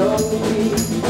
lonely